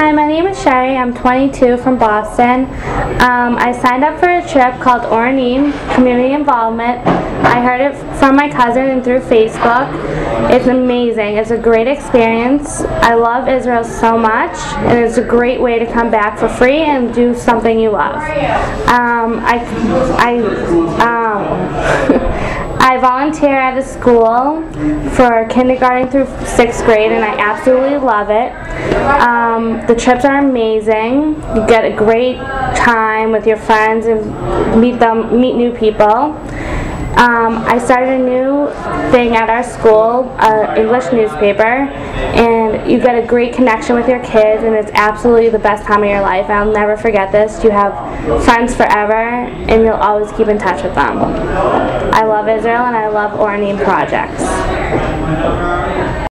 Hi, my name is Sherry. I'm 22 from Boston. Um, I signed up for a trip called Oranim Community Involvement. I heard it from my cousin and through Facebook. It's amazing. It's a great experience. I love Israel so much, and it's a great way to come back for free and do something you love. Um, I, I, I volunteer at a school for kindergarten through sixth grade, and I absolutely love it. Um, the trips are amazing. You get a great time with your friends and meet them, meet new people. Um, I started a new thing at our school, an English newspaper, and you get a great connection with your kids, and it's absolutely the best time of your life. I'll never forget this. You have friends forever, and you'll always keep in touch with them. I love Israel, and I love Oranim projects.